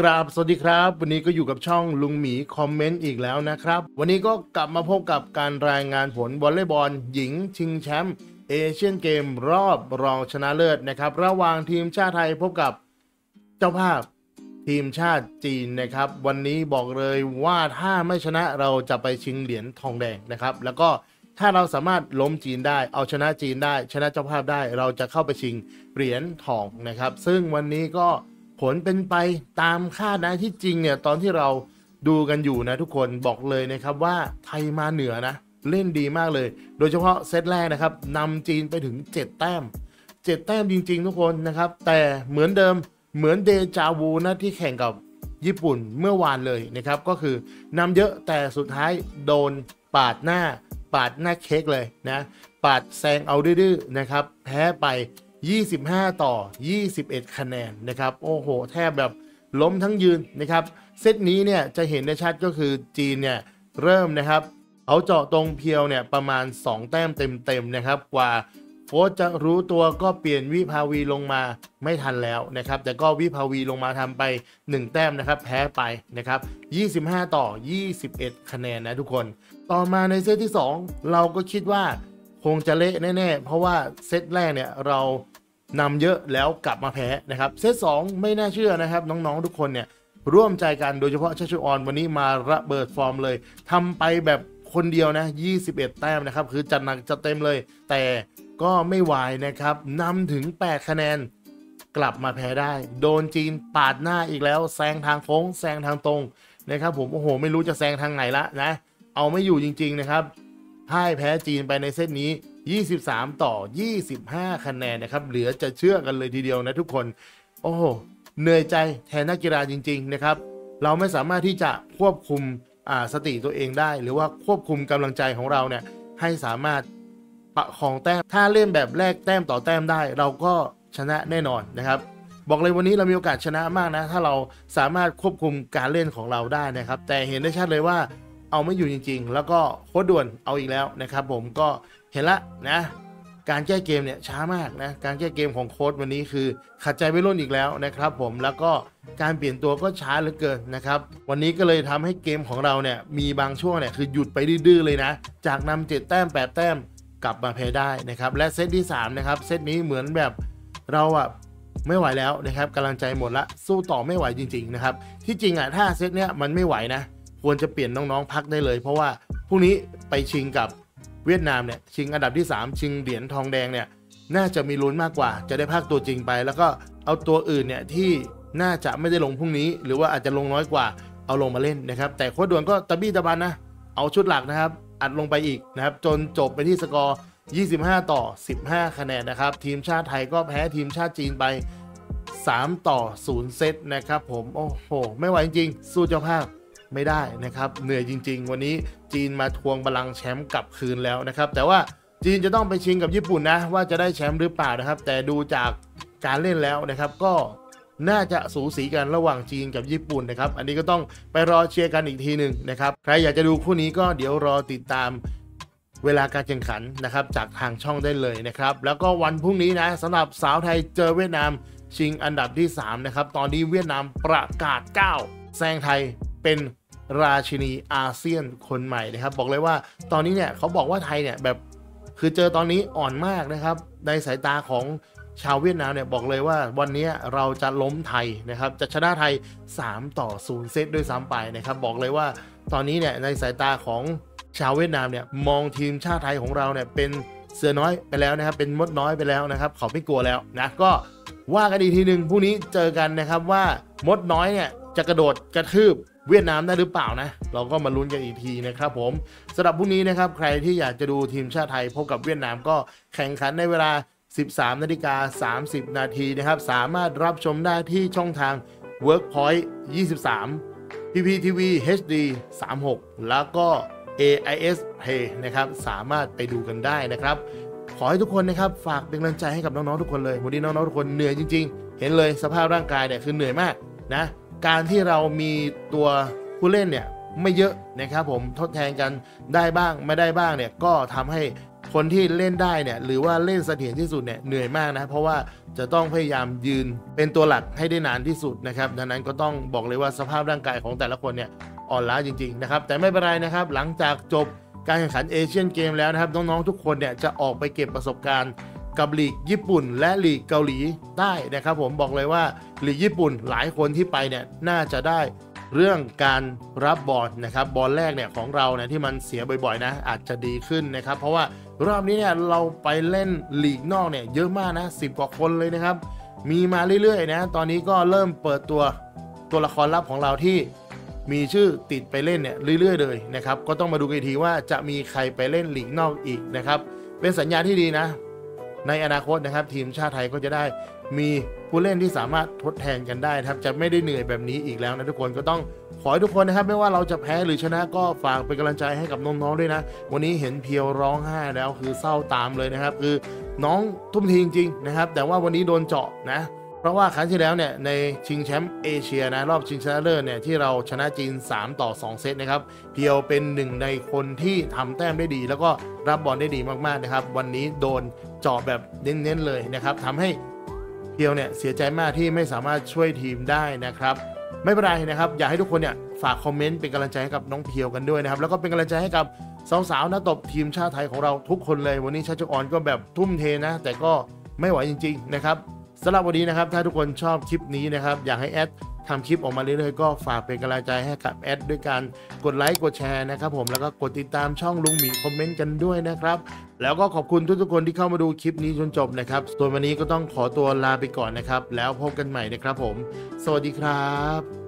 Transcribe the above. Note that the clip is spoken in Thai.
กราบสวัสดีครับ วันนี้ก็อยู่กับช่องลุงหมีคอมเมนต์อีกแล้วนะครับ วันนี้ก็กลับมาพบกับการรายงานผลวอลเลย์บอลหญิงชิงแชมป์เอเชียนเกมรอบรองชนะเลิศนะครับ ระหว่างทีมชาติไทยพบกับเจ้าภาพทีมชาติจีนนะครับ วันนี้บอกเลยว่าถ้าไม่ชนะเราจะไปชิงเหรียญทองแดงนะครับ แล้วก็ถ้าเราสามารถล้มจีนได้ เอาชนะจีนได้ ชนะเจ้าภาพได้ เราจะเข้าไปชิงเหรียญทองนะครับ ซึ่งวันนี้ก็ ผลเป็นไปตามคาดนะที่จริงเนี่ยตอนที่เราดูกันอยู่นะทุกคนบอกเลยนะครับว่าไทยมาเหนือนะ เล่นดีมากเลย โดยเฉพาะเซตแรกนะครับนำจีนไปถึง 7 แต้ม 7 แต้มจริง ๆ ทุกคนนะครับ แต่เหมือนเดิมเหมือนเดจาวูนะที่แข่งกับญี่ปุ่นเมื่อวานเลยนะครับ ก็คือนำเยอะแต่สุดท้ายโดนปาดหน้า ปาดหน้าเค้กเลยนะ ปาดแซงเอาดื้อๆนะครับ แพ้ไป 25 ต่อ 21 คะแนนนะครับ โอ้โห แทบแบบล้มทั้งยืนนะครับ เซตนี้เนี่ยจะเห็นได้ชัดก็คือจีนเนี่ยเริ่มนะครับเขาเจาะตรงเพียวเนี่ยประมาณ 2 แต้มเต็มๆนะครับกว่าโค้ชจะรู้ตัวก็เปลี่ยนวิภาวีลงมาไม่ทันแล้วนะครับ แต่ก็วิภาวีลงมาทำไป 1 แต้มนะครับ แพ้ไปนะครับ 25 ต่อ 21 คะแนนนะทุกคน ต่อมาในเซตที่ 2 เราก็คิดว่า คงจะเละแน่ๆ เพราะว่าเซตแรกเนี่ยเรานำเยอะแล้วกลับมาแพ้นะครับ เซต2ไม่น่าเชื่อนะครับ น้องๆทุกคนเนี่ยร่วมใจกันโดยเฉพาะชัชชุออนวันนี้มาระเบิดฟอร์มเลยทำไปแบบคนเดียวนะ 21 แต้มนะครับ คือจัดหนักจัดเต็มเลย แต่ก็ไม่ไหวนะครับนำถึง 8 คะแนนกลับมาแพ้ได้ โดนจีนปาดหน้าอีกแล้วแซงทางโค้งแซงทางตรงนะครับผมโอ้โหไม่รู้จะแซงทางไหนละนะ เอาไม่อยู่จริง ๆนะครับ พ่ายแพ้จีนไปในเซตนี้ 23 ต่อ 25 คะแนนนะครับ เหลือจะเชื่อกันเลยทีเดียวนะทุกคน โอ้โห เหนื่อยใจแทนนักกีฬาจริง ๆ นะครับ เราไม่สามารถที่จะควบคุมสติตัวเองได้ หรือว่าควบคุมกำลังใจของเราเนี่ยให้สามารถประคองแต้ม ถ้าเล่นแบบแรกแต้มต่อแต้มได้ เราก็ชนะแน่นอนนะครับ บอกเลยวันนี้เรามีโอกาสชนะมากนะ ถ้าเราสามารถควบคุมการเล่นของเราได้นะครับ แต่เห็นได้ชัดเลยว่า เอาไม่อยู่จริง ๆ แล้วก็โคตรด่วนเอาอีกแล้วนะครับ ผมก็เห็นละนะการแก้เกมเนี่ยช้ามากนะการแก้เกมของโค้ดวันนี้คือขัดใจไม่รุ่นอีกแล้วนะครับ ผมแล้วก็การเปลี่ยนตัวก็ช้าเหลือเกินนะครับ วันนี้ก็เลยทำให้เกมของเราเนี่ยมีบางช่วงเนี่ยคือหยุดไปดื้อเลยนะ จากนำเจ็ดแต้ม8แต้มกลับมาแพ้ได้นะครับ และเซตที่3นะครับเซตนี้เหมือนแบบเราอะไม่ไหวแล้วนะครับกำลังใจหมดละสู้ต่อไม่ไหวจริง ๆ นะครับ ที่จริงอะถ้าเซตเนี้ยมันไม่ไหวนะ ควรจะเปลี่ยนน้องๆพักได้เลย เพราะว่าพรุ่งนี้ไปชิงกับเวียดนามเนี่ยชิงอันดับที่ 3 ชิงเหรียญทองแดงเนี่ยน่าจะมีลุ้นมากกว่า จะได้พักตัวจริงไป แล้วก็เอาตัวอื่นเนี่ยที่น่าจะไม่ได้ลงพรุ่งนี้ หรือว่าอาจจะลงน้อยกว่าเอาลงมาเล่นนะครับ แต่โค้ดด่วนก็ตะบี้ตะบันนะ เอาชุดหลักนะครับ อัดลงไปอีกนะครับ จนจบไปที่สกอร์ 25 ต่อ 15 คะแนนนะครับ ทีมชาติไทยก็แพ้ทีมชาติจีนไป 3 ต่อ 0 เซตนะครับ ผมโอ้โห ไม่ไหวจริงสู้เจ้าภาพ ไม่ได้นะครับ เหนื่อยจริง ๆ วันนี้จีนมาทวงบัลลังแชมป์กลับคืนแล้วนะครับ แต่ว่าจีนจะต้องไปชิงกับญี่ปุ่นนะ ว่าจะได้แชมป์หรือเปล่านะครับ แต่ดูจากการเล่นแล้วนะครับ ก็น่าจะสูสีกันระหว่างจีนกับญี่ปุ่นนะครับ อันนี้ก็ต้องไปรอเชียร์กันอีกทีหนึ่งนะครับ ใครอยากจะดูคู่นี้ก็เดี๋ยวรอติดตามเวลาการแข่งขันนะครับจากทางช่องได้เลยนะครับ แล้วก็วันพรุ่งนี้นะสำหรับสาวไทยเจอเวียดนามชิงอันดับที่ 3 นะครับ ตอนนี้เวียดนามประกาศ 9 แซงไทย เป็นราชินีอาเซียนคนใหม่นะครับ บอกเลยว่าตอนนี้เนี่ยเขาบอกว่าไทยเนี่ยแบบคือเจอตอนนี้อ่อนมากนะครับ ในสายตาของชาวเวียดนามเนี่ยบอกเลยว่าวันนี้เราจะล้มไทยนะครับ จะชนะไทย 3 ต่อ 0 เซตด้วยซ้ำไปนะครับ บอกเลยว่าตอนนี้เนี่ยในสายตาของชาวเวียดนามเนี่ยมองทีมชาติไทยของเราเนี่ยเป็นเสือน้อยไปแล้วนะครับ เป็นมดน้อยไปแล้วนะครับ เขาไม่กลัวแล้วนะก็ว่ากันอีกทีหนึ่งพรุ่งนี้เจอกันนะครับว่ามดน้อยเนี่ย จะกระโดดกระทืบเวียดนามได้หรือเปล่านะ เราก็มาลุ้นกันอีกทีนะครับผมสำหรับพรุ่งนี้นะครับ ใครที่อยากจะดูทีมชาติไทยพบกับเวียดนามก็แข่งขันในเวลา 13 นาฬิกา 30 นาทีนะครับ สามารถรับชมได้ที่ช่องทาง Workpoint 23 PPTV HD 36 แล้วก็ AIS Play นะครับ สามารถไปดูกันได้นะครับ ขอให้ทุกคนนะครับ ฝากเป็นกำลังใจให้กับน้อง ๆ ทุกคนเลย วันนี้น้อง ๆ ทุกคนเหนื่อยจริง ๆ เห็นเลยสภาพร่างกายเนี่ยคือเหนื่อยมากนะ การที่เรามีตัวผู้เล่นเนี่ยไม่เยอะนะครับผมทดแทนกันได้บ้างไม่ได้บ้างเนี่ยก็ทำให้คนที่เล่นได้เนี่ยหรือว่าเล่นเสถียรที่สุดเนี่ยเหนื่อยมากนะเพราะว่าจะต้องพยายามยืนเป็นตัวหลักให้ได้นานที่สุดนะครับดังนั้นก็ต้องบอกเลยว่าสภาพร่างกายของแต่ละคนเนี่ยอ่อนล้าจริงๆนะครับแต่ไม่เป็นไรนะครับหลังจากจบการแข่งขันเอเชียนเกมแล้วนะครับน้องๆทุกคนเนี่ยจะออกไปเก็บประสบการณ์ กับลีกญี่ปุ่น และลีกเกาหลีใต้นะครับผมบอกเลยว่าลีกญี่ปุ่นหลายคนที่ไปเนี่ยน่าจะได้เรื่องการรับบอลนะครับบอลแรกเนี่ยของเราเนี่ยที่มันเสียบ่อยๆนะอาจจะดีขึ้นนะครับเพราะว่ารอบนี้เนี่ยเราไปเล่นลีกนอกเนี่ยเยอะมากนะสิบกว่าคนเลยนะครับ มีมาเรื่อยๆนะตอนนี้ก็เริ่มเปิดตัวตัวละครลับของเราที่มีชื่อติดไปเล่นเนี่ยเรื่อยๆเลยนะครับก็ต้องมาดูกันทีว่าจะมีใครไปเล่นลีกนอกอีกนะครับเป็นสัญญาณที่ดีนะ ในอนาคตนะครับ ทีมชาติไทยก็จะได้มีผู้เล่นที่สามารถทดแทนกันได้นะครับ จะไม่ได้เหนื่อยแบบนี้อีกแล้วนะทุกคนก็ต้องขอให้ทุกคนนะครับ ไม่ว่าเราจะแพ้หรือชนะก็ฝากเป็นกำลังใจให้กับน้องๆด้วยนะ วันนี้เห็นเพียวร้องไห้แล้วคือเศร้าตามเลยนะครับ คือน้องทุ่มทีจริงๆนะครับ แต่ว่าวันนี้โดนเจาะนะ เพราะว่าครั้งที่แล้วเนี่ยในชิงแชมป์เอเชียนะรอบชิงชนะเลิศเนี่ยที่เราชนะจีน 3 ต่อ 2 เซตนะครับเพียวเป็นหนึ่งในคนที่ทำแต้มได้ดี แล้วก็รับบอลได้ดีมากๆนะครับ วันนี้โดนเจาะแบบเน้นๆเลยนะครับทำให้เพียวเนี่ยเสียใจมากที่ไม่สามารถช่วยทีมได้นะครับไม่เป็นไรนะครับ อยากให้ทุกคนเนี่ยฝากคอมเมนต์เป็นกำลังใจให้กับน้องเพียวกันด้วยนะครับ แล้วก็เป็นกำลังใจให้กับสาวๆนักตบทีมชาติไทยของเราทุกคนเลย วันนี้ชาติออนก็แบบทุ่มเทนะ แต่ก็ไม่ไหวจริง ๆ นะครับ สำหรับวันนี้นะครับ ถ้าทุกคนชอบคลิปนี้นะครับ อยากให้แอดทำคลิปออกมาเรื่อยๆ ก็ฝากเป็นกำลังใจให้กับแอดด้วยการกดไลค์กดแชร์นะครับผมแล้วก็กดติดตามช่องลุงหมีคอมเมนต์กันด้วยนะครับ แล้วก็ขอบคุณทุกๆคนที่เข้ามาดูคลิปนี้จนจบนะครับส่วนวันนี้ก็ต้องขอตัวลาไปก่อนนะครับ แล้วพบกันใหม่นะครับผม สวัสดีครับ